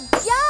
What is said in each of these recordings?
Good job!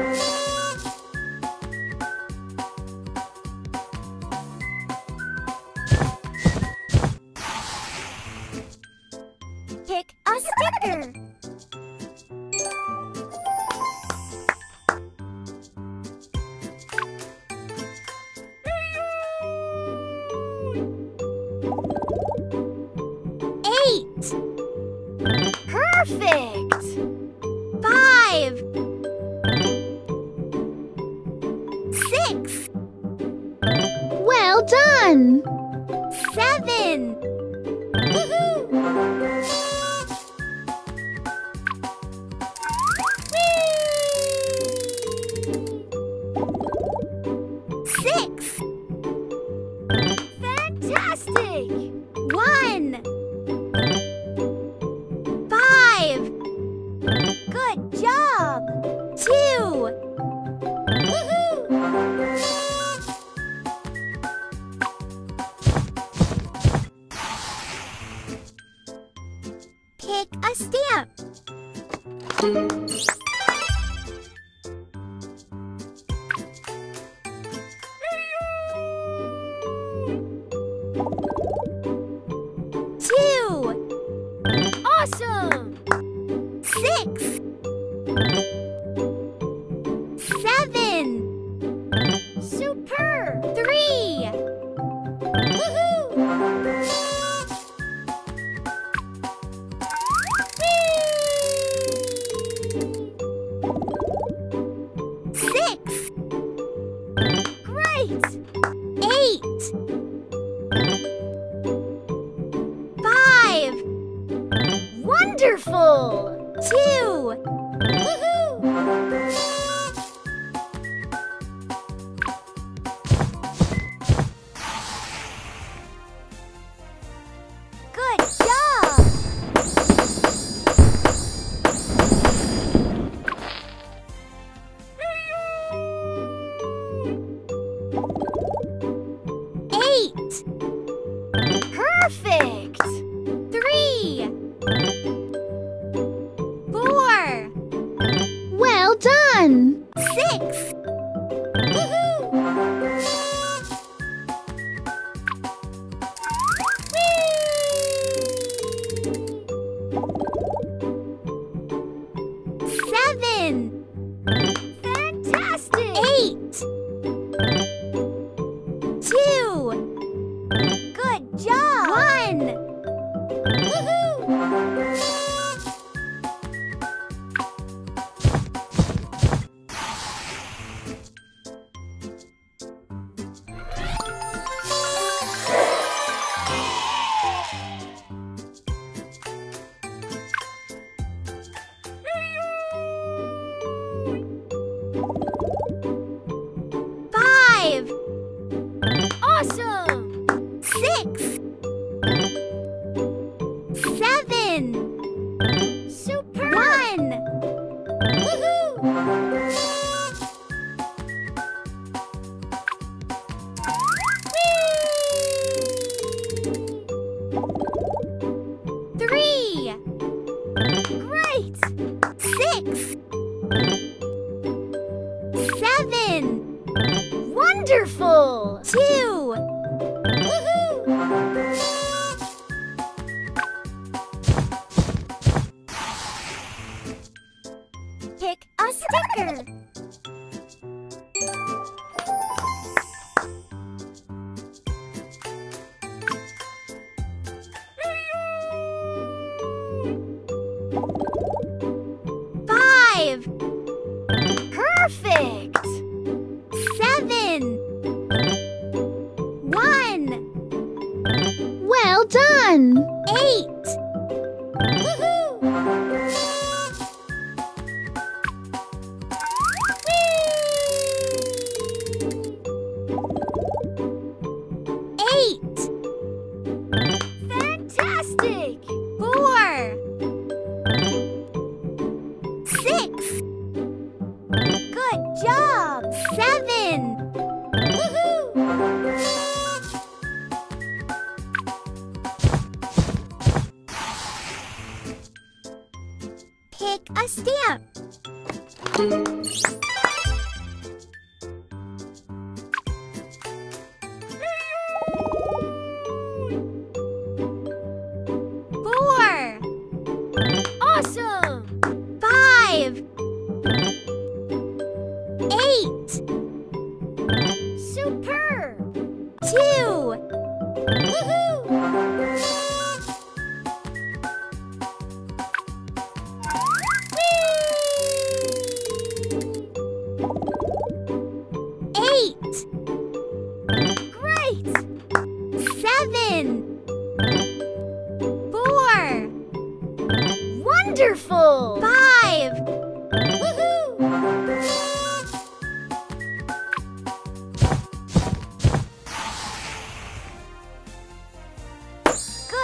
Perfect! Five! Six! Well done! Seven! Six! Fantastic! One! Seven. Wonderful! Two.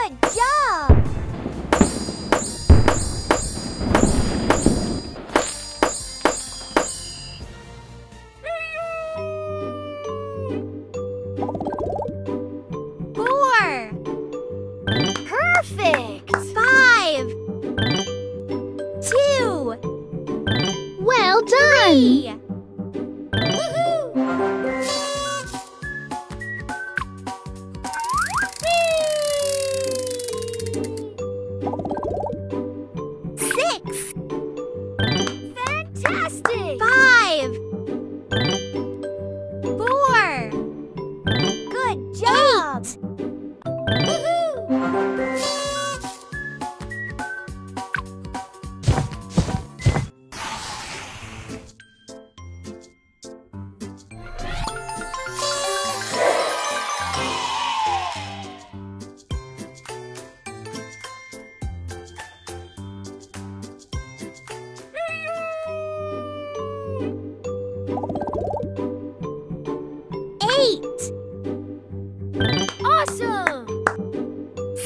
Good job!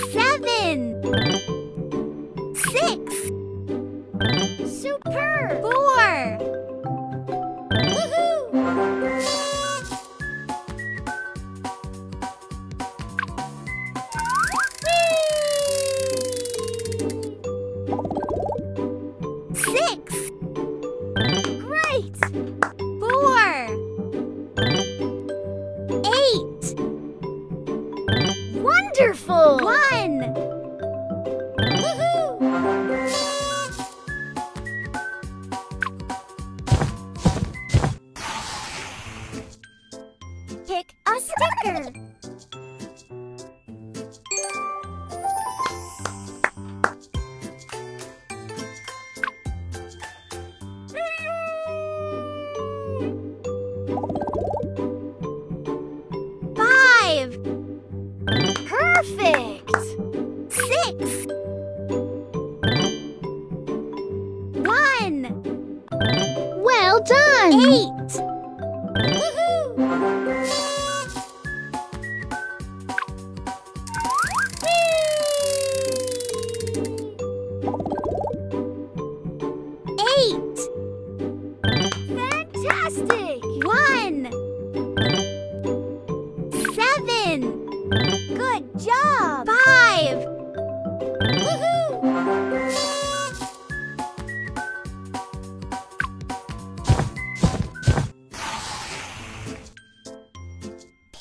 Seven.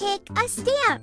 pick a stamp.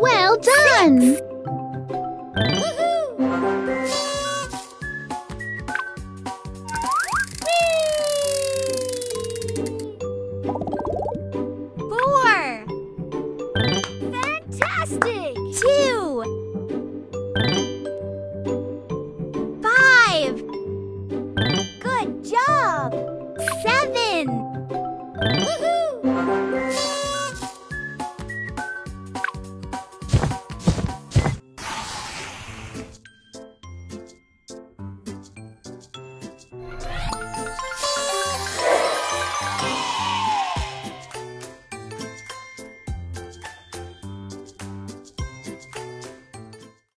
Well done! Six.